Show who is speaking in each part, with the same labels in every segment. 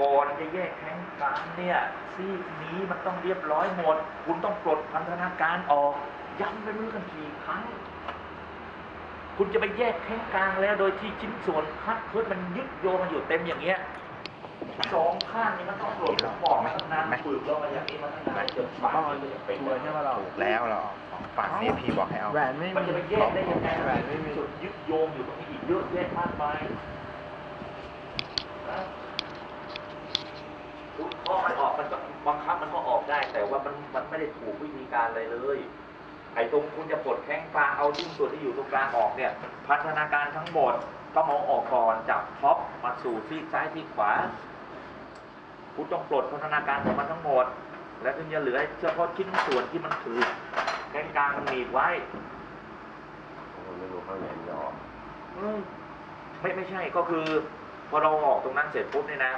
Speaker 1: ก่อนจะแยกแข้งกลางเนี่ยซีกนี้มันต้องเรียบร้อยหมด คุณต้องปลดพันธนาการออก ย้ำไปเรื่อยกันกี่ครั้ง คุณจะไปแยกแข้งกลางแล้วโดยที่ชิ้นส่วนคัดเพื่อมันยึดโยงมันอยู่เต็มอย่างเงี้ยสองข้างนี่มันต้องปลดบอกมาตั้งนานฝึกเรามาอย่างนี้มาตั้งนานจนปากมันจะเป็น
Speaker 2: ชัวร์ใช่ไหมเรา
Speaker 3: ถูกแล้วเราเอาของฝั่งนี้พี่บอกให้เอา
Speaker 2: แหวนไม่
Speaker 1: มันจะไปแยกได้ยังไง
Speaker 2: แหวนไม่มี
Speaker 1: จุดยึดโยงอยู่ตรงนี้อีกเยอะแยะมากมายนะ คุณพอมันออกมันก็บังคับมันก็ออกได้ แต่ว่ามันมันไม่ได้ถูกวิธีการเลยเลย ไอ้ตรงคุณจะปลดแข้งกลางเอาชิ้นส่วนที่อยู่ตรงกลางออกเนี่ย พัฒนาการทั้งหมดต้องเอาออกก่อนจากท็อปมาสู่ที่ซ้ายที่ขวา คุณต้องปลดพัฒนาการของมันทั้งหมด แล้วถึงจะเหลือเฉพาะชิ้นส่วนที่มันถือแข้งกลางมันหนีบไว้
Speaker 4: ผมไม่รู้ข้างไหนมันจะออก
Speaker 1: อืมไม่ไม่ใช่ก็คือ พอเราออกตรงนั้นเสร็จปุ๊บเนี่ยนะ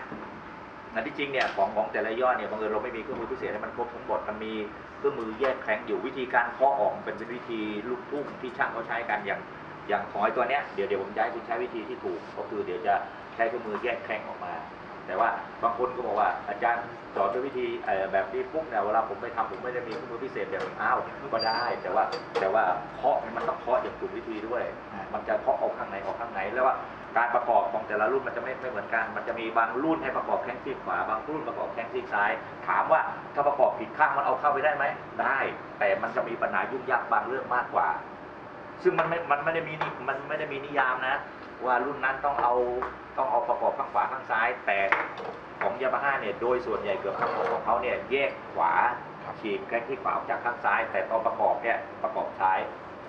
Speaker 1: อันที่จริงเนี่ยของของแต่ละยอดเนี่ยบางเอิญเราไม่มีเครื่องมือพิเศษให้มันครบทั้งหมดมันมีเครื่องมือแยกแข็งอยู่วิธีการเคาะออกเป็นวิธีลูกทุ่งที่ช่างเขาใช้กันอย่างอย่างของไอ้ตัวเนี้ยเดี๋ยวเดี๋ยวผมจะให้คุณใช้วิธีที่ถูก ก็คือเดี๋ยวจะใช้เครื่องมือแยกแข็งออกมา แต่ว่าบางคนก็บอกว่าอาจารย์สอนด้วยวิธีแบบนี้ปุ๊บเนี่ยเวลาผมไปทำผมไม่ได้มีเครื่องมือพิเศษแบบอ้าวก็ได้ แต่ว่าแต่ว่าเคาะมันต้องเคาะอย่างถูกวิธีด้วย มันจะเคาะออกข้างไหนออกข้างไหนแล้วว่า การประกอบของแต่ละรุ่นมันจะไม่ไม่เหมือนกัน มันจะมีบางรุ่นให้ประกอบแข้งซีกขวา บางรุ่นประกอบแข้งซีกซ้าย ถามว่าถ้าประกอบผิดข้างมันเอาเข้าไปได้ไหม ได้ แต่มันจะมีปัญหายุ่งยากบางเรื่องมากกว่า ซึ่งมันไม่ มันไม่ได้มีนิมันไม่ได้มีนิยามนะ ว่ารุ่นนั้นต้องเอาต้องเอาประกอบข้างขวาข้างซ้าย แต่ของยามาฮ่าเนี่ยโดยส่วนใหญ่เกือบทั้งหมดของเขาเนี่ยแยกขวาฉีกแข้งที่ขวาออกจากข้างซ้าย แต่ตอนประกอบเนี่ยประกอบซ้าย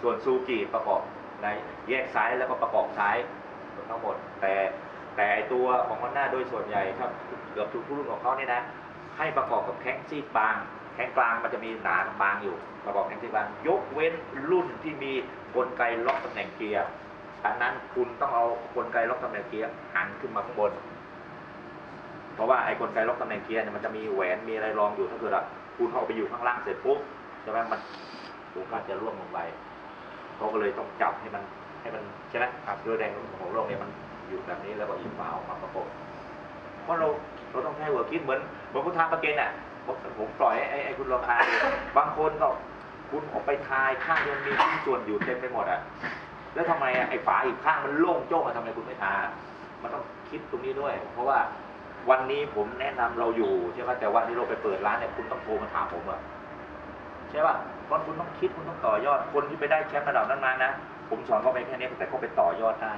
Speaker 1: ส่วนซูกิประกอบในแยกซ้ายแล้วก็ประกอบซ้าย ทั้งหมด แต่แต่ไอตัวของมันหน้าโดยส่วนใหญ่ครับเกือบทุกรุ่นของเขาเนี่ยนะให้ประกอบกับแข้งซีกบาง แข้งกลางมันจะมีหนาบางอยู่ ประกอบแข้งซีกบาง ยกเว้นรุ่นที่มีกลไกล็อกตำแหน่งเกียร์อันนั้นคุณต้องเอากลไกล็อกตำแหน่งเกียร์หันขึ้นมาข้างบน เพราะว่าไอ้กลไกล็อกตำแหน่งเกียร์เนี่ยมันจะมีแหวนมีอะไรรองอยู่ถ้าเกิดว่าคุณเอาไปอยู่ข้างล่างเสร็จปุ๊บใช่ไหมมันโอกาสจะร่วงลงไปเขาก็เลยต้องจับให้มัน ให้มันใช่ไหมครับด้วยแรงของโลกเนี่ยมันอยู่แบบนี้แล้วก็อีกฝาออกมาประกบเพราะเราเราต้องใช้หัวคิดเหมือนเหมือนคุณทางประเกณฑ์อะผมปล่อยให้ไอ้คุณลองทายดูบางคนก็คุณออกไปทายข้างยังมีชิ้นส่วนอยู่เต็มไปหมดอะแล้วทำไมอะไอ้ฝาอีกข้างมันโล่งโจ้งอะทำไมคุณไม่ทามันต้องคิดตรงนี้ด้วย เพราะว่าวันนี้ผมแนะนำเราอยู่ใช่ไหมแต่วันที่เราไปเปิดร้านเนี่ยคุณต้องโทรมาถามผมอะใช่ป่ะเพราะคุณต้องคิดคุณต้องต่อยอดคนที่ไปได้แชมป์ระดับนั้นมานะ ผมสอนเขาไปแค่นี้แต่เขาไปต่อยอดได้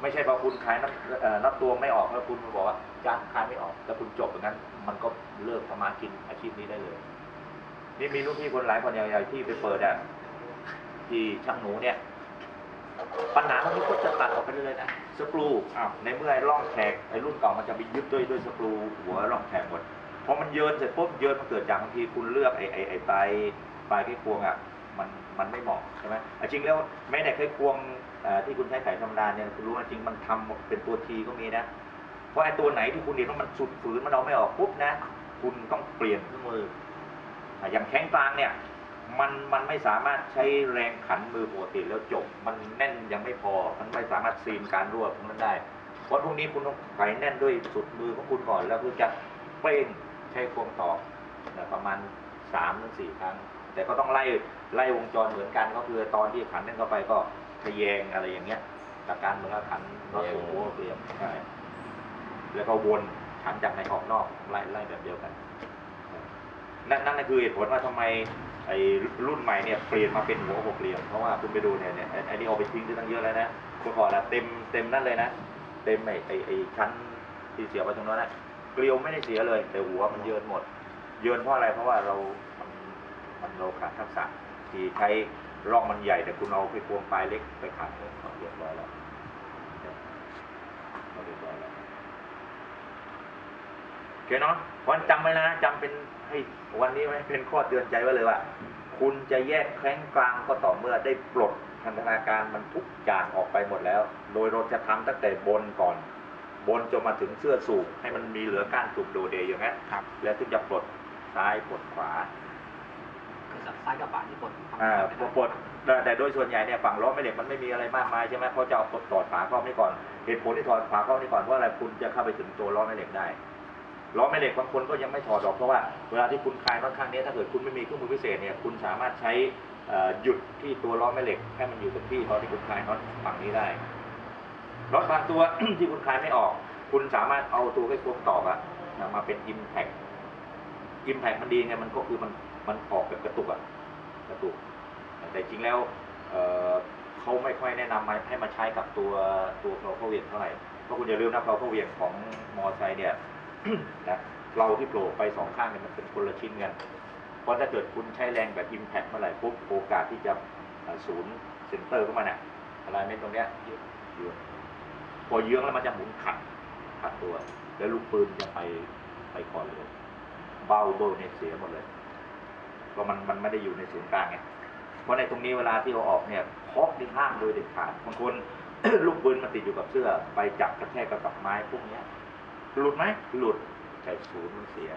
Speaker 1: ไม่ใช่พอคุณขายน้ำน้ำตัวไม่ออกแล้วคุณมาบอกว่าจานขายไม่ออก แล้วคุณจบอย่างนั้น มันก็เลิกทำมากินอาชีพนี้ได้เลย นี่มีลูกพี่คนหลายคนอย่ๆที่ไปเปิดอะที่ช่างหนูเนี่ย ปัญหามันก็จะตัดออกไปเลยนะสกรูอ้าวในเมื่อไอ้ร่องแขกไอ้รุ่นเก่ามันจะไปยึดด้วยด้วยสกรูหัวร่องแขกหมดพอมันเยินเสร็จปุ๊บเยินมันเกิดจากบางทีคุณเลือกไอ้ไอ้ไอ้ปลายปลายไขควงอะ มันมันไม่เหมาะใช่ไหมจริงแล้วแม้แต่ไขควงที่คุณใช้ไขธรรมดาเนี่ยคุณรู้ว่าจริงมันทำเป็นตัวทีก็มีนะเพราะไอ้ตัวไหนที่คุณเห็นว่ามันสุดฝืนมันเอาไม่ออกปุ๊บนะ คุณต้องเปลี่ยนเครื่องมืออ่ย่างแข้งกลางเนี่ยมันมันไม่สามารถใช้แรงขันมือปกติแล้วจบ มันแน่นยังไม่พอ มันไม่สามารถซีนการรั่วพวกนั้นได้ เพราะพวกนี้คุณต้องไขแน่นด้วยสุดมือของคุณก่อน แล้วคุณจะเป้งใช้ควงต่อประมาณสามถึงสี่ครั้ง แต่ก็ต้องไล่ ไล่วงจรเหมือนกันก็คือตอนที่ขันนั่นเข้าไปก็ทะแยงอะไรอย่างเงี้ยจากการเหมือนกับขันน็อตโอ้โหเปลี่ยนใช่แล้วก็วนขันจากในออกนอกไล่ไล่แบบเดียวกัน นั่นนั่นคือเหตุผลว่าทำไมไอ้รุ่นใหม่เนี่ยเปลี่ยนมาเป็นหัวหกเหลี่ยมเพราะว่าคุณไปดูเนี่ยเนี่ยไอ้นี่เอาไปทิ้งที่ตั้งเยอะแล้วนะเมื่อก่อนนะเต็มเต็มนั่นเลยนะเต็มไอ้ไอ้ไอ้ชั้นที่เสียไปตรงนั้นนะเกลียวไม่ได้เสียเลย แต่หัวมันเยินหมด เยินเพราะอะไรเพราะว่าเรามันมันเราขาดทักษะ ที่ใช้ร่องมันใหญ่แต่คุณเอาไปพวงปลายเล็กไปขัดเลยเรียบร้อยแล้วเรียบร้อยแล้วโอเคเนาะวันจำไว้นะจำเป็นให้วันนี้ไว้เป็นข้อเตือนใจไว้เลยว่า คุณจะแยกแข้งกลางก็ต่อเมื่อได้ปลดพันธนาการมันทุกอย่างออกไปหมดแล้ว โดยเราจะทำตั้งแต่บนก่อน บนจนมาถึงเสื้อสูบให้มันมีเหลือก้านสูบโดเดย์อย่างนั้น
Speaker 3: ครับ
Speaker 1: แล้วถึงจะปลดซ้ายปลดขวา
Speaker 2: ซ้ายกับขวาที่บน
Speaker 1: อ่าปลดแต่โดยส่วนใหญ่เนี่ยฝั่งล้อแม่เหล็กมันไม่มีอะไรมากมายใช่ไหมเขาจะเอาถอดฝาครอบนี่ก่อนเหตุผลที่ถอดฝาครอบนี่ก่อนเพราะอะไรคุณจะเข้าไปถึงตัวล้อแม่เหล็กได้ล้อแม่เหล็กบางคนก็ยังไม่ถอดหรอกเพราะว่าเวลาที่คุณคลายน็อตข้างนี้ถ้าเกิดคุณไม่มีเครื่องมือพิเศษเนี่ยคุณสามารถใช้หยุดที่ตัวล้อแม่เหล็กให้มันอยู่กับที่ตอนที่คุณคลายน็อตฝั่งนี้ได้น็อตบางตัวที่คุณคลายไม่ออก คุณสามารถเอาตัวไอ้พวกตอกอะมาเป็น impact impact มันดีไงมันก็คือมัน มันออกแบบกระตุกอะกระตุก แต่จริงแล้วเเขาไม่ค่อยแนะนำมาให้มาใช้กับตัวตัวเราเข้าเวียงเท่าไหร่เพราะคุณอย่าลืมนะเราเข้าเวียงของมอไซค์เนี่ยนะเราที่โผล่ไปสองข้างเนี่ยมันเป็นคนละชิ้นกันเพราะถ้าเกิดคุณใช้แรงแบบ impact เมื่อไหร่ปุ๊บโอกาสที่จะศูนย์เซนเตอร์เข้ามาเนี่ยอะไรไม่ตรงเนี้ยเยองพอเยื้องแล้วมันจะหมุนขัดขัดตัว แล้วลูกปืนจะไปไปก่อนเลยเบ้าเบ้าเนี่ยเสียหมดเลย เพราะมันมันไม่ได้อยู่ในศูนย์กลางไงเพราะในตรงนี้เวลาที่เอาออกเนี่ยเคาะที่ห้ามโดยเด็ดขาดบางคน ลูกปืนมันติดอยู่กับเสื้อ ไปจับกระแทกกับกับไม้พวกเนี้ย หลุดไหมหลุดแต่ศูนย์มันเสีย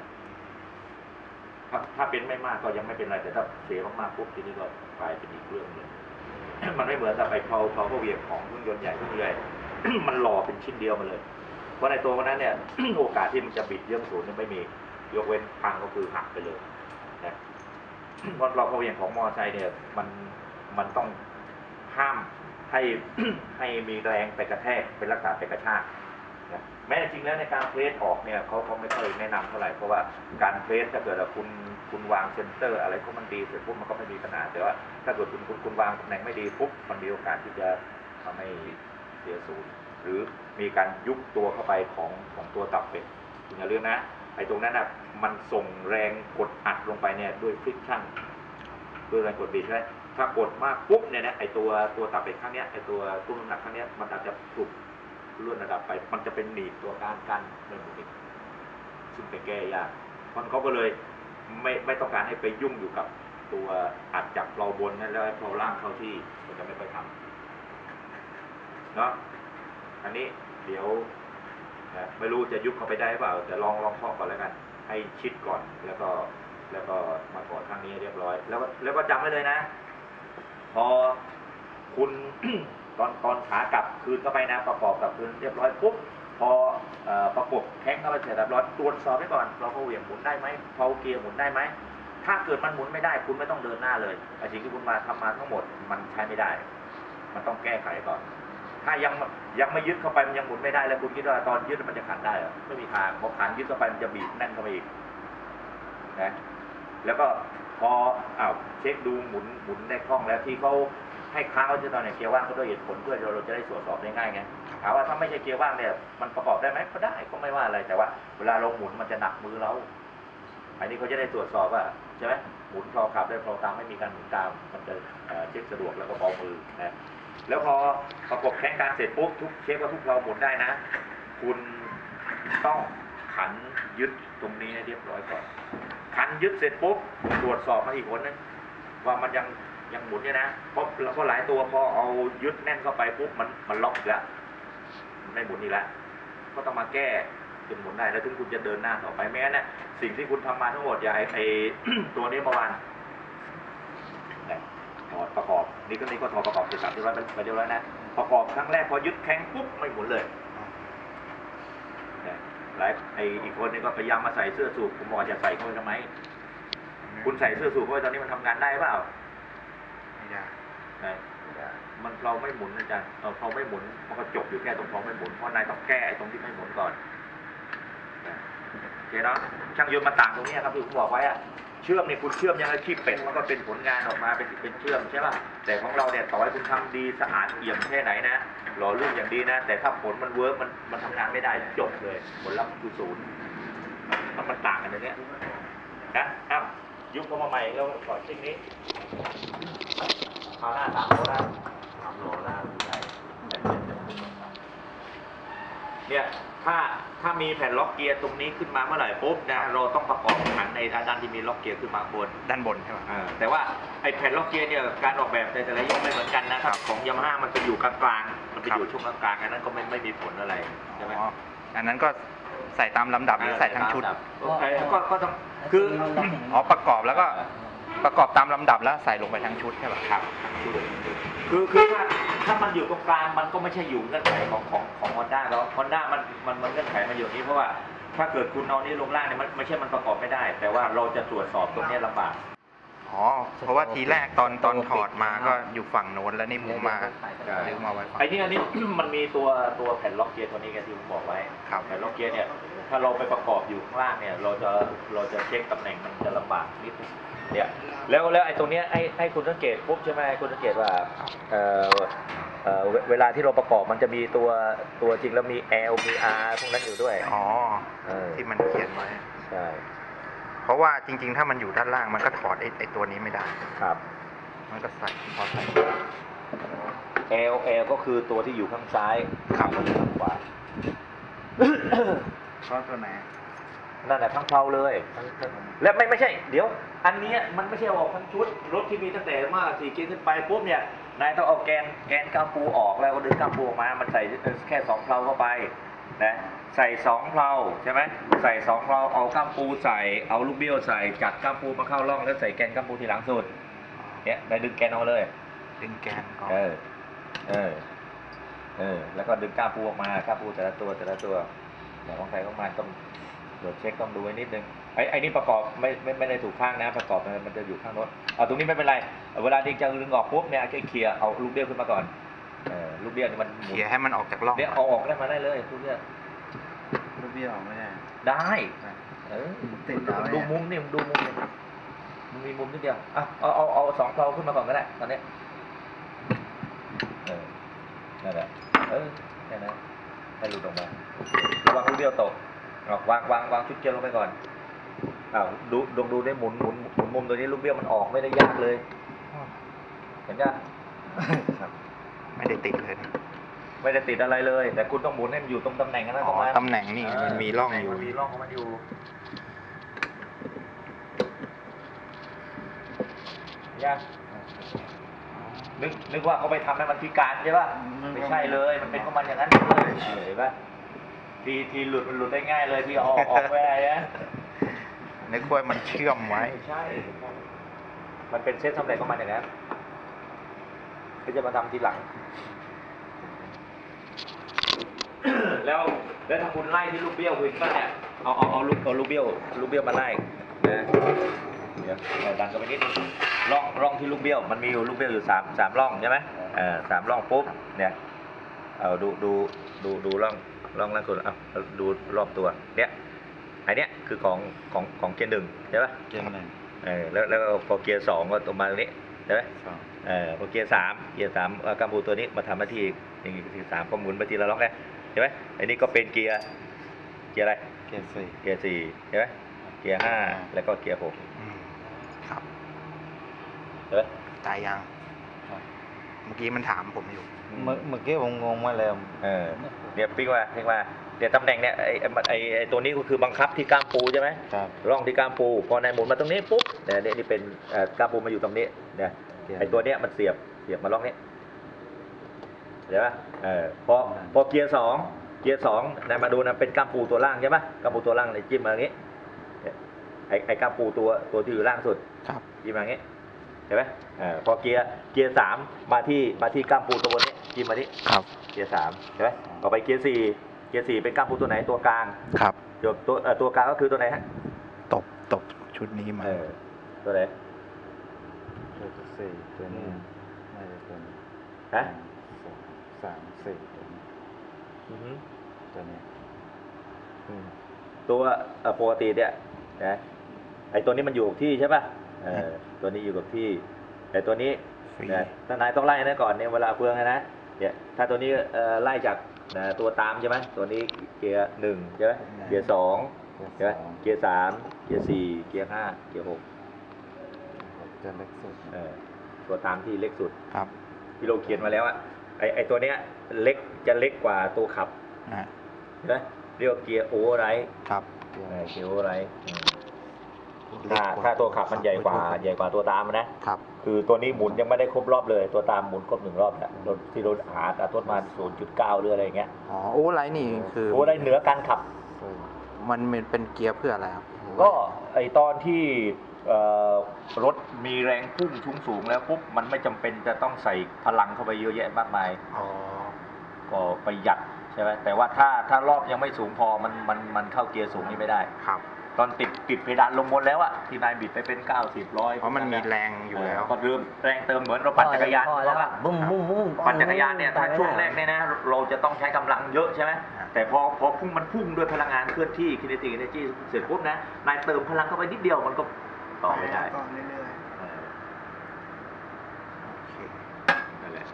Speaker 1: ถ้าถ้าเป็นไม่มากก็ยังไม่เป็นไรแต่ถ้าเสียมากๆปุ๊บทีนี้ก็กลายเป็นอีกเรื่องหนึ่งมันไม่เหมือนแต่ไปเพลาเพลาก็เวียงของเครื่องยนต์ใหญ่เครื่องใหญ่มันหล่อเป็นชิ้นเดียวมาเลย เพราะในตัวนั้นเนี่ย โอกาสที่มันจะบิดเยื่อมศูนย์ไม่มี ยกเว้นพังก็คือหักไปเลย เพราะเราเขาย่างของมอเตอร์ไซค์เนี่ยมันมันต้องห้ามให้ให้มีแรงไปกระแทกเป็นลักษณะไปกระชากนะแม้จริงแล้วในการเพลสออกเนี่ยเขาเขาไม่ค่อยแนะนำเท่าไหร่เพราะว่าการเพลสถ้าเกิดว่าคุณคุณวางเซนเตอร์ อะไรพวกมันดีเสร็จปุ๊บมันก็ไม่มีปัญหาแต่ว่าถ้าเกิดคุณคุณคุณวางตำแหน่งไม่ดีปุ๊บมันมีโอกาสที่จะทำให้เสียศูนย์หรือมีการยุบตัวเข้าไปของของตัวตับเป็ดคุณอย่าลืมนะไอ้ตรงนั้นอะ มันส่งแรงกดอัดลงไปเนี่ยด้วยฟริกชั่นด้วยแรงกดบีบใช่ไหมถ้ากดมากปุ๊บเนี่ยนะไอตัวตัวตับเป็ดข้างเนี้ยไอตัวตุ้มน้ำหนักข้างเนี้ยมันอาจจะถูกลื่นระดับไป มันจะเป็นหนีบตัวการกันไม่หมุนอีกซึ่งเป็นแก้ยากมันเขาก็เลยไม่ไม่ต้องการให้ไปยุ่งอยู่กับตัวอัดจากเราบนนั่นแล้วเราล่างเข้าที่มันจะไม่ไปทำเนาะอันนี้เดี๋ยวไม่รู้จะยุบเข้าไปได้หรือเปล่าแต่ลองลองเคาะก่อนแล้วกัน ให้ชิดก่อนแล้วก็แล้วก็มาก่อนข้างนี้เรียบร้อย แล้วก็แล้วก็จำไว้เลยนะ พอคุณตอนตอนขากลับคืนเข้าไปนะประกอบกับคืนเรียบร้อยปุ๊บพออประกบแข้งเข้าไปเสร็จเรียบร้อยตรวจสอบไว้ก่อนเราก็เหวี่ยงหมุนได้ไหมเพาเกียร์หมุนได้ไหมถ้าเกิดมันหมุนไม่ได้ คุณไม่ต้องเดินหน้าเลยไอ้สิ่งที่คุณมาทำมาทั้งหมดมันใช้ไม่ได้ มันต้องแก้ไขก่อน ถ้ายังยังไม่ยึดเข้าไปมันยังหมุนไม่ได้แล้วคุณคิดว่าตอนยึดมันจะขันได้เหรอไม่มีทางพอขันยึดเข้าไปมันจะบีบแน่นเข้าไปอีกนะแล้วก็พออ้าวเช็คดูหมุนหมุนได้คล่องแล้วที่เขาให้ค้างไว้ที่ตอนเนี่ยเกียร์ว่างก็ด้วยเหตุผลเพื่อเราจะได้ตรวจสอบได้ง่ายไงถามว่าถ้าไม่ใช่เกียร์ว่างเนี่ยมันประกอบได้ไหมก็ได้ก็ไม่ว่าอะไรแต่ว่า เวลาเราหมุนมันจะหนักมือเราอันนี้เขาจะได้ตรวจสอบว่าใช่ไหมหมุนพอขับได้พอตามไม่มีการหมุนตามมันจะเอ่อเช็คสะดวกแล้วก็เบามือนะ แล้วพอประกบแข้งการเสร็จปุ๊บทุกเช็คว่าทุกเราหมุนได้นะ คุณต้องขันยึดตรงนี้ให้เรียบร้อยก่อน ขันยึดเสร็จปุ๊บตรวจสอบมาอีกคนนึงว่ามันยังยังหมุนอยู่นะเพราะเพราะหลายตัวพอเอายึดแน่นเข้าไปปุ๊บมันมันล็อกอีกแล้วมันไม่หมุนอีกแล้วก็ต้องมาแก้จนหมุนได้แล้วถึงคุณจะเดินหน้าต่อไปไม่งั้นเนี่ยสิ่งที่คุณทำมาทั้งหมดอย่าไอไอตัวนี้เมื่อวาน ประกอบนี่ก็นี่ก็ถอดประกอบเสร็จสับเรียบร้อยไปไปเรียบร้อยนะประกอบครั้งแรกพอยึดแข็งปุ๊บไม่หมุนเลยเนี่ยหลายไออีกคนนึงก็พยายามมาใส่เสื้อสูทผมบอกจะใส่เข้าไปทำไม คุณใส่เสื้อสูทเข้าไปตอนนี้มันทำงานได้เปล่า
Speaker 3: ไม่ได้
Speaker 1: ใช่มันเราไม่หมุนอาจารย์เออเราไม่หมุนมันก็จบอยู่แค่ตรงเราไม่หมุนเพราะนายต้องแก้ไอ้ตรงที่ไม่หมุนก่อนนะโอเคเนาะช่างยนต์มันต่างตรงเนี้ยครับที่ผมบอกไว้อะ เชื่อมเนี่ยคุณเชื่อมยังไงขี้เป็ดมันก็เป็นผลงานออกมาเป็นเป็นเชื่อมใช่ป่ะแต่ของเราเนี่ยต่อให้คุณทำดีสะอาดเอี่ยมแค่ไหนนะหล่อลื่นอย่างดีนะ แต่ถ้าผลมัน work มันมันทำงานไม่ได้จบเลย ผลลัพธ์คือศูนย์มันมันต่างกันตรงเนี้ยนะอ้าวยุบเข้ามาใหม่แล้วก่อนชิ้นนี้คราวหน้าสามโลนะ
Speaker 4: สามโลแล้วผู้ใหญ่
Speaker 1: เนี่ยถ้าถ้ามีแผ่นล็อกเกียร์ตรงนี้ขึ้นมาเมื่อไหร่ปุ๊บนะเราต้องประกอบขันในด้านที่มีล็อกเกียร์ขึ้นมาข้างบน
Speaker 3: ด้านบนใช่ไหม
Speaker 1: เออแต่ว่าไอ้แผ่นล็อกเกียร์เนี่ยการออกแบบในแต่ละยี่ห้อไม่เหมือนกันนะครับของยามาฮ่ามันจะอยู่กลางๆมันจะอยู่ช่วงกลางๆอันนั้นก็ไม่ไม่มีผลอะไรใช่ไหม
Speaker 3: อ๋ออันนั้นก็ใส่ตามลำดับหรือใส่ทั้งชุด
Speaker 1: เออก็ก็ต้องคือ
Speaker 3: อ๋อประกอบแล้วก็ ประกอบตามลำดับแล้วใส่ลงไปทั้งชุดใช่ป่ะครับ
Speaker 1: คือคือถ้าถ้ามันอยู่ตรงกลางมันก็ไม่ใช่อยู่เงื่อนไขของของของฮอนด้าแล้วฮอนด้ามันมันมันเงื่อนไขมาอยู่นี้เพราะว่าถ้าเกิดคุณเอานี้ลงล่างเนี่ยมันไม่ใช่มันประกอบไม่ได้ แต่ว่าเราจะตรวจสอบตรงเนี้ยลำบาก
Speaker 3: อ๋อ เพราะว่าทีแรกตอนตอนถอดมาก็อยู่ฝั่งโน้นแล้วนี่หมูมา
Speaker 1: ใช่
Speaker 3: หรือมาไว้ฝั่ง
Speaker 1: ไอ้นี่อันนี้มันมีตัวตัวแผ่นล็อกเกียร์ตัวนี้ไงที่ผมบอกไว้
Speaker 3: ครับ
Speaker 1: แผ่นล็อกเกียร์เนี่ยถ้าเราไปประกอบอยู่ข้างล่างเนี่ยเราจะเราจะเช็คตำแหน่งมันจะลำบากนิดนึง เนี่ยแล้วแล้วไอ้ตรงเนี้ยให้ให้คุณสังเกตปุ๊บใช่ไหมให้คุณสังเกตว่าเอ่อเอ่อเวเวลาที่เราประกอบมันจะมีตัวตัวจริงแล้วมี L มี R พวกนั้นอยู่ด้วย
Speaker 3: อ๋อ
Speaker 1: เออ
Speaker 3: ที่มันเขียนไว้
Speaker 1: ใช่
Speaker 3: เพราะว่าจริง ๆ ถ้ามันอยู่ด้านล่างมันก็ถอดไอ้ไอ้ตัวนี้ไม่ได้
Speaker 1: ครับ
Speaker 3: มันก็ใส่พอใส่
Speaker 1: L L ก็คือตัวที่อยู่ข้างซ้าย
Speaker 3: ครับ
Speaker 1: ข้างขวา
Speaker 3: เพราะตัวไหน
Speaker 1: นั่นแหละทั้งเพลาเลยทั้งทั้งและไม่ไม่ใช่ เดี๋ยว อันเนี้ยมันไม่ใช่ออกทั้งชุดรถที่มีตั้งแต่มาสี่เกียร์ขึ้นไปปุ๊บเนี่ยนายต้องเอาแกนแกนกำปูออกแล้วก็ดึงกำปูออกมา มันใส่แค่สองเพลาเข้าไปนะใส่สองเพลาใช่ไหมใส่สองเพลาเอากำปูใส่เอาลูกเบี้ยวใส่จัดกำปูมาเข้าร่องแล้วใส่แกนกำปูทีหลังสุดเนี่ยนายดึงแกนออกมาเลย
Speaker 3: ดึงแกนก่อน
Speaker 1: เออเออเออแล้วก็ดึงกล้ามปูออกมากล้ามปูแต่ละตัวแต่ละตัวอย่างของใครของมันต้อง ตรวจเช็คต้องดูไว้นิดนึงไอ้ไอ้นี่ประกอบไม่ไม่ไม่ได้ถูกข้างนะ ประกอบมันมันจะอยู่ข้างรถเอาตรงนี้ไม่เป็นไรเวลาดึงจะดึงออกปุ๊บเนี่ยแค่เคลียร์เอาลูกเบี้ยวขึ้นมาก่อนเออลูกเบี้ยวเนี่ยมันหมุ
Speaker 3: เขี่ยให้มันออกจากร่อง
Speaker 1: เนี่ยเอาออกได้มาได้เลยลูกเบี้ยว
Speaker 2: ลูกเบี้ยวออกไม่ได้
Speaker 1: ได้
Speaker 2: ได้
Speaker 1: เออ
Speaker 2: ติดเอาไว้
Speaker 1: ดูมุมนี่มึงดูมุมนี่มันมีมุมนิดเดียวอะเอาเอาเอาสองเพลาขึ้นมาก่อนก็ได้ตอนเนี้ยเออนั่นแหละเออแค่นั้นให้หลุดออกมาระวังลูกเดียวตก เอาวางวางวางชุดเกียร์ลงไปก่อนอ้าวดูดงดูได้หมุนหมุนหมุนมุมตัวนี้ลูกเบี้ยวมันออกไม่ได้ยากเลยเห็นยังครับ
Speaker 3: ไม่ได้ติดเลยนะ
Speaker 1: ไม่ได้ติดอะไรเลย แต่คุณต้องหมุนให้มันอยู่ตรงตำแหน่งนั้น
Speaker 3: อ๋
Speaker 1: ต
Speaker 3: อ
Speaker 1: รงนั้น
Speaker 3: ตำแหน่งนี่มันมีร่องอยู่
Speaker 1: มันมีร่องของมันอยู่ยังนึกนึกว่าเขาไปทำให้มันพิการใช่ป่ะ ไม่ใช่เลย มันเป็นของมันอย่างนั้นเลยเห็นป่ะ ทีทีหลุดมันหลุดได้ง่ายเลยที่เอาออกออกไปนะ
Speaker 3: นึกว่ามันเชื่อมไว้
Speaker 1: ไม่ใช่ มันเป็นเซตสำเร็จของมันอย่างนั้นก็จะมาทำทีหลัง แล้วแล้วถ้าคุณไล่ที่ลูกเบี้ยวคุณก็เนี่ยเอาเอาเอาลูกเอาลูกเบี้ยวลูกเบี้ยวมาไล่นะเดี๋ยวเราดันกันไปนิดนึงร่องร่องที่ลูกเบี้ยวมันมีอยู่ลูกเบี้ยวอยู่สามสามร่องใช่ไหมเออสามร่องปุ๊บเนี่ย เอาดูดูดูดูร่อง ร่องล่างสุดเอาดูรอบตัวเนี่ยอันเนี้ยคือของของของเกียร์หนึ่งใช่ปะ
Speaker 2: เกียร์หนึ่ง
Speaker 1: เออแล้วแล้วพอเกียร์สองก็ตรงมาตรงนี้ใช่ไหม
Speaker 2: สอง
Speaker 1: เออพอเกียร์สามเกียร์สามกล้ามปูตัวนี้มาทำหน้าที่อย่างนี้ที่สามก็หมุนไปทีละล็อกไงใช่ไหมอันนี้ก็เป็นเกียร์เกียร์อะไร
Speaker 2: เกียร์สี่
Speaker 1: เกียร์สี่ใช่ไหมเกียร์ห้าแล้วก็เกียร์หก
Speaker 3: ครับ
Speaker 1: ใช่ไหม
Speaker 3: ตายยังเมื่อกี้มันถามผมอยู่
Speaker 2: เมื่อเมื่อกี้ผมงงมาแล้ว
Speaker 1: เออ เดี๋ยวปิ๊กว่าปิ๊กว่าเดี๋ยวตำแหน่งเนี่ยไอ้ไอ้ไอ้ไอ้ตัวนี้ก็คือบังคับที่กล้ามปูใช่ไหม
Speaker 2: ครับ
Speaker 1: ร่องที่กล้ามปูพอนายหมุนมาตรงนี้ปุ๊บเนี่ยเนี่ยนี่เป็นเอ่อกล้ามปูมาอยู่ตรงนี้เนี่ยไอ้ตัวเนี้ยมันเสียบเสียบมาล็อกนี้เดี๋ยวปะเออพอพอเกียร์สองเกียร์สองนายมาดูนะเป็นกล้ามปูตัวล่างใช่ปะกล้ามปูตัวล่างเลยจิ้มมาอย่างนี้เนี่ยไอ้ไอ้กล้ามปูตัวตัวที่อยู่ล่างสุด
Speaker 3: ครับ
Speaker 1: จิ้มมาอย่างนี้เห็นไหมเออพอเกียร์เกียร์สามมาที่มาที่กล้ามปูตัวบนนี้จิ้มมาที่
Speaker 3: ครับ
Speaker 1: เกียร์สามเห็นไหม ต่อไปเกียร์สี่เกียร์สี่เป็นกล้ามปูตัวไหนตัวกลาง
Speaker 3: ครับ
Speaker 1: ตัวตัวเอ่อตัวกลางก็คือตัวไหนฮะ
Speaker 3: ตบตบชุดนี้มา
Speaker 1: เออตัวไหน
Speaker 2: เกียร์สี่ตัวนี้น่าจะเป็น
Speaker 1: ฮะ
Speaker 2: สองสามสี่ตัวนี้
Speaker 1: อือฮึ
Speaker 2: ตัวนี้
Speaker 1: อืมตัวเอ่อปกติเนี่ยนะไอตัวนี้มันอยู่กับที่ใช่ป่ะเออตัวนี้อยู่กับที่แต่ตัวนี้
Speaker 3: ฟรี
Speaker 1: นะถ้านายต้องไล่นะก่อนเนี่ยเวลาเฟืองนะเนี่ยถ้าตัวนี้เอ่อไล่จาก นะตัวตามใช่ไหมตัวนี้เกียร์หนึ่งใช่ไหมเกียร์สองใช่ไหมเกียร์สามเกียร์สี่เกียร์ห้าเกียร์หก
Speaker 2: จะเล็กสุด
Speaker 1: เออตัวตามที่เล็กสุด
Speaker 3: ครับ
Speaker 1: ที่เราเขียนมาแล้วอะไอไอตัวเนี้ยเล็กจะเล็กกว่าตัวขับ
Speaker 3: นะฮะ
Speaker 1: ใช่ไหมเรียกว่าเกียร์โอเวอร์ไรท์
Speaker 3: ครับ
Speaker 2: เกียร์
Speaker 1: เออเกียร์โอเวอร์ไร ท์อืมถ้าถ้าตัวขับมันใหญ่กว่าใหญ่กว่าตัวตามนะ
Speaker 3: ครับ
Speaker 1: คือตัวนี้หมุนยังไม่ได้ครบรอบเลย ตัวตามหมุนครบหนึ่งรอบแล้วรถที่รถหาแต่ต้นมา 0.9หรืออะไรอย่างเงี้ย
Speaker 3: อ๋อโอ้ไลท์นี่คือ
Speaker 1: โอ้ได้เหนือการขับ
Speaker 2: สี่
Speaker 3: มันเป็นเกียร์เพื่ออะไรครับ
Speaker 1: ก็ไอตอนที่เอ่อรถมีแรงพุ่งชุงสูงแล้วปุ๊บมันไม่จำเป็นจะต้องใส่พลังเข้าไปเยอะแยะมากมาย
Speaker 3: อ๋อ
Speaker 1: ก็ประหยัดใช่ไหมแต่ว่าถ้าถ้ารอบยังไม่สูงพอมันมันมันเข้าเกียร์สูงนี่ไม่ได้
Speaker 3: ครับ
Speaker 1: ตอนติดติดเพดานลงบนแล้วอะที่นายบิดไปเป็น90ร้อย
Speaker 3: เพราะมันมีแรงอยู่แล้ว
Speaker 1: ก็เริ่มแรงเติมเหมือนเราปั่นจักรยาน
Speaker 5: พอแล้ว
Speaker 1: เพราะว่า
Speaker 5: บุ้มบุ้มบุ้ม
Speaker 1: ปั่นจักรยานเนี่ยถ้าช่วงแรกเนี่ยนะเราจะต้องใช้กำลังเยอะใช่ไหม
Speaker 3: อ่า
Speaker 1: แต่พอพอพุ่งมันพุ่งด้วยพลังงานเคลื่อนที่ kinetic energy เสร็จปุ๊บนะนายเติมพลังเข้าไปนิดเดียวมันก็ต่อไม่ได้
Speaker 6: ต่อเรื่อย
Speaker 1: เออ
Speaker 3: โอเค
Speaker 1: นั่นแหละ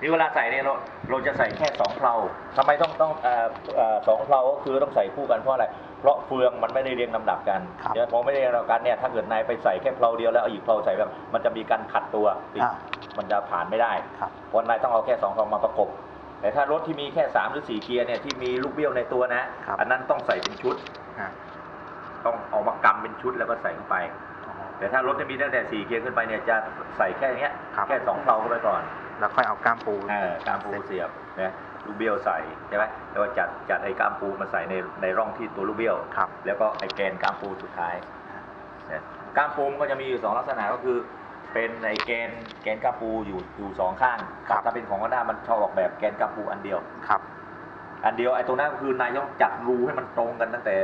Speaker 1: นี่เวลาใส่เนี่ยเราเราจะใส่แค่สองเพลาทำไมต้องต้องเอ่อเอ่อสองเพลาก็คือต้องใส่คู่กันเพราะอะไร เพราะเฟืองมันไม่ได้เรียงลำดับกัน
Speaker 2: ครับ
Speaker 1: ใช่ไหมพอไม่ได้เรียงลำดับกันเนี่ยถ้าเกิดนายไปใส่แค่เพลาเดียวแล้วเอาอีกเพลาใส่แบบมันจะมีการขัดตัวติด
Speaker 2: อ่า
Speaker 1: มันจะผ่านไม่ได้
Speaker 2: ครับ
Speaker 1: เพราะนายต้องเอาแค่สองเพลามาประกบ แต่ถ้ารถที่มีแค่สามหรือสี่เกียร์เนี่ยที่มีลูกเบี้ยวในตัวนะ
Speaker 2: ครับ
Speaker 1: อันนั้นต้องใส่เป็นชุด
Speaker 3: อะ
Speaker 1: ต้องเอามากำเป็นชุดแล้วก็ใส่เข้าไปแต่ถ้ารถที่มีตั้งแต่สี่เกียร์ขึ้นไปเนี่ยจะใส่แค่เนี้ย
Speaker 3: ครับ
Speaker 1: แค่สองเพลาเข้าไปก่อน
Speaker 3: แล้วค่อยเอาก้ามปู
Speaker 1: เออการปูเสียบนะ ลูกเบี้ยวใส่ใช่ไหมแล้วก็จัดจัดไอ้ก้ามปูมาใส่ในในร่องที่ตัวลูกเบี้ยว
Speaker 3: ครับ
Speaker 1: แล้วก็ไอ้แกนก้ามปูสุดท้ายนะก้ามปูมันก็จะมีอยู่สองลักษณะก็คือ เป็นไอ้แกนแกนก้ามปูอยู่อยู่สองข้าง
Speaker 3: ครับ
Speaker 1: ถ้าเป็นของก็ได้มันชอบออกแบบแกนก้ามปูอันเดียว
Speaker 3: ครับ
Speaker 1: อันเดียวไอ้ตัวนั้นก็คือนายต้องจัดรูให้มันตรงกันตั้งแต่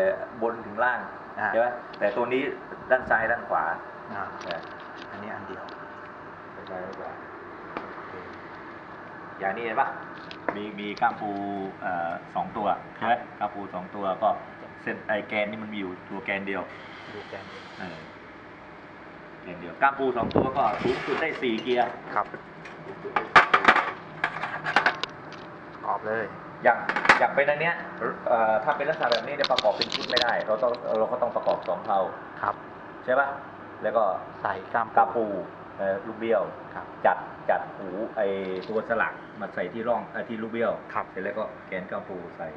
Speaker 1: บนถึงล่าง
Speaker 3: อ่า
Speaker 1: ใช่ไหมแต่ตัวนี้ด้านซ้ายด้านขวา
Speaker 3: อ่า
Speaker 1: นะ
Speaker 3: อันนี้อันเดียว
Speaker 1: ด้านซ้ายด้านขวา
Speaker 3: โอเค
Speaker 1: อย่างนี้เห็นปะ มีมีก้ามปูเอ่อสองตัวใช่ไหมก้ามปูสองตัวก็เส้นไอแกนนี่มันมีอยู่ตัวแกนเดียว
Speaker 3: ดูแกน
Speaker 1: เออแกนเดียวก้ามปูสองตัวก็สูงสุดได้สี่เกียร์
Speaker 3: ครับตอบเลย
Speaker 1: อย่างอย่างเป็นอันเนี้ยเอ่อถ้าเป็นลักษณะแบบนี้เนี่ยประกอบเป็นชุดไม่ได้ เราต้องเราก็ต้องประกอบสองเท่า
Speaker 3: ครับ
Speaker 1: ใช่ปะแล้วก็
Speaker 3: ใส่ก้าม
Speaker 1: ก้ามปูเอ่อ ลูกเบี้ยว
Speaker 3: ครับ
Speaker 1: จัดจัดหูไอตัวสลักมาใส่ที่ร่องเอ่อที่ลูกเบี้ยว
Speaker 3: ครับ
Speaker 1: เสร็จแล้วก็แกนก้ามปูใส่